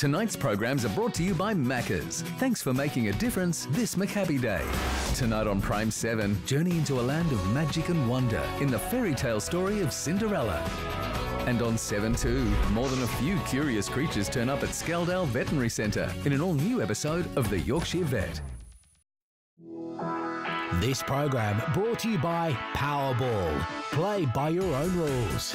Tonight's programs are brought to you by Maccas. Thanks for making a difference this McHappy Day. Tonight on Prime 7, journey into a land of magic and wonder in the fairy tale story of Cinderella. And on 7 2, more than a few curious creatures turn up at Skeldale Veterinary Centre in an all new episode of The Yorkshire Vet. This program brought to you by Powerball. Play by your own rules.